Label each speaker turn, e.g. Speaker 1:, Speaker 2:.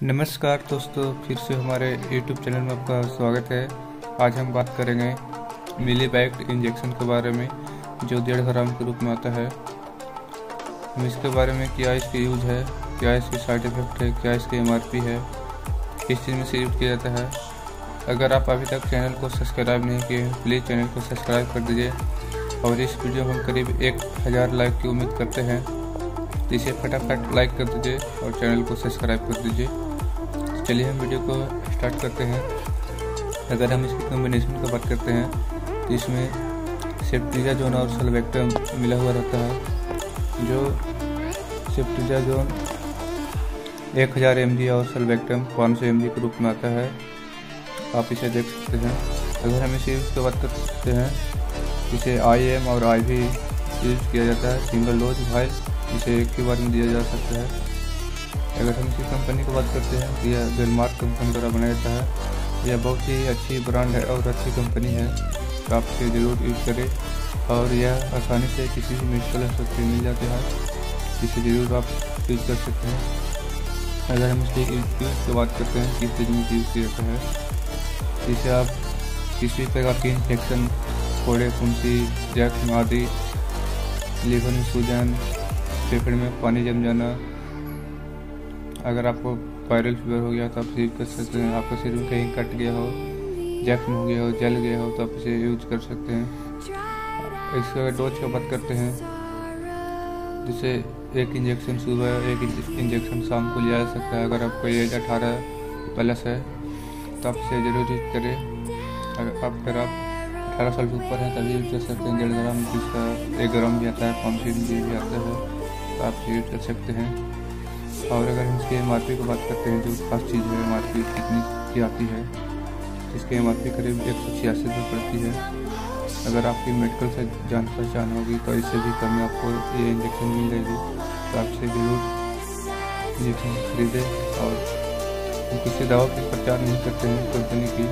Speaker 1: नमस्कार दोस्तों, फिर से हमारे YouTube चैनल में आपका स्वागत है। आज हम बात करेंगे मिली बैक्ट इंजेक्शन के बारे में, जो डेढ़ ग्राम के रूप में आता है। हम इसके बारे में क्या इसके यूज़ है, क्या इसके साइड इफ़ेक्ट है, क्या इसकी एमआरपी है किस चीज़ में से यूज़ किया जाता है। अगर आप अभी तक चैनल को सब्सक्राइब नहीं किए हैं, प्लीज़ चैनल को सब्सक्राइब कर दीजिए और इस वीडियो हम करीब एक हज़ार लाइक की उम्मीद करते हैं। इसे फटाफट लाइक कर दीजिए और चैनल को सब्सक्राइब कर दीजिए। चलिए हम वीडियो को स्टार्ट करते हैं। अगर हम इसकी कम्बिनेशन की बात करते हैं तो इसमें सेप्टिजा जोन और सलवेक्टम मिला हुआ रहता है, जो सेप्टिजा जोन एक हज़ार एम और सलवेक्टम पाँच सौ एम के रूप में आता है। आप इसे देख सकते हैं। अगर हम इसे यूज़ की बात कर सकते हैं, इसे आई एम और आई भी यूज़ किया जाता है सिंगल डोज वाइल इसे एक ही बार में दिया जा सकता है। अगर हम इसी कंपनी की बात करते हैं। तो यह डेनमार्क कंपनी द्वारा बनाया जाता है। यह बहुत ही अच्छी ब्रांड है और अच्छी कंपनी है। तो आप इसे ज़रूर यूज़ करें और यह आसानी से किसी भी मेडिकल स्टोर से मिल जाता है। इसे ज़रूर आप यूज़ कर सकते हैं। अगर हम इसके यूज़ की बात करते हैं किस चीज़ में यूज़ किया जाता है। इसे आप किसी प्रकार की इन्फेक्शन फोड़े फुंसी जख्म आदि लीवर में सूजन, फेफड़े में पानी जम जाना अगर आपको वायरल फीवर हो गया तो आप यूज़ कर सकते हैं। आपका सिर में कहीं कट गया हो, जख्म हो गया हो, जल गया हो तो आप इसे यूज़ कर सकते हैं। इसका डोज का बात करते हैं जिसे एक इंजेक्शन सुबह एक इंजेक्शन शाम को लिया जा सकता है। अगर आपको एज अठारह प्लस है तो आप इसे ज़रूर यूज़ करें। अगर आप अगर आप अठारह साल के ऊपर हैं, तभी यूज़ कर सकते हैं। डेढ़ ग्राम जिसका एक ग्राम भी आता है पाँच सौ भी आता है तो आप यूज़ कर सकते हैं। और अगर हम इसके एम की बात करते हैं, जो खास चीज़ है एम कितनी की आती है, इसकी एम करीब एक सौ छियासी रुपये पड़ती है। अगर आपकी मेडिकल से जान पहचान होगी तो इससे भी कम आपको ये इंजेक्शन मिल जाएगी। तो आपसे ज़रूर इंजेक्शन खरीदें और किसी दवा की प्रचार नहीं करते हैं कंपनी की।